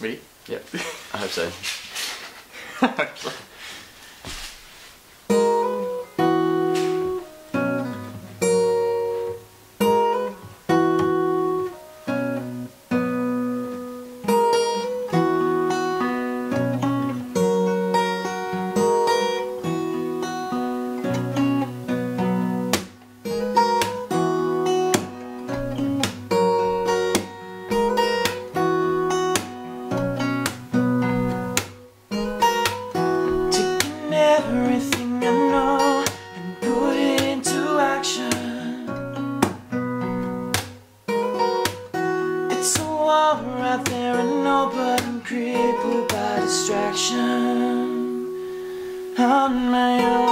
Really? Yep. I hope so. crippled by distraction. On my own,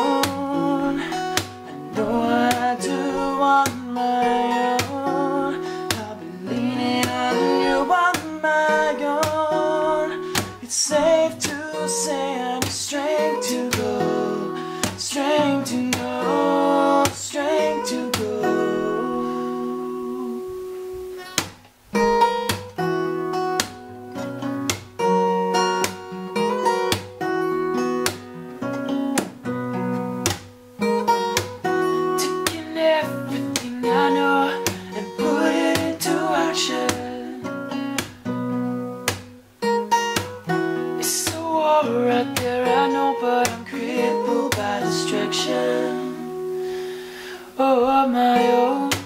by distraction. Oh, my own,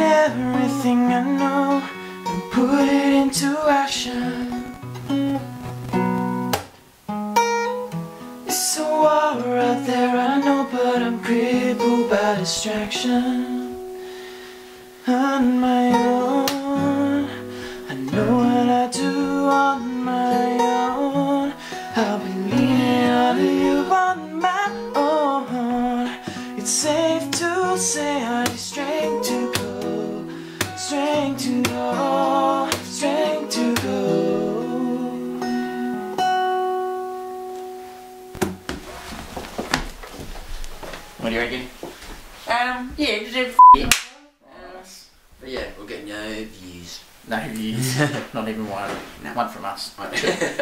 everything I know and put it into action. It's a war out there, I know, but I'm crippled by distraction. On my own, I know what I do on my own. I'll be leaning on you on my own. It's safe to say I need strength to strength to go, strength to go. What do you reckon? Um, yeah, just f it. But yeah, we're getting no views. No views. Not even one. One from us.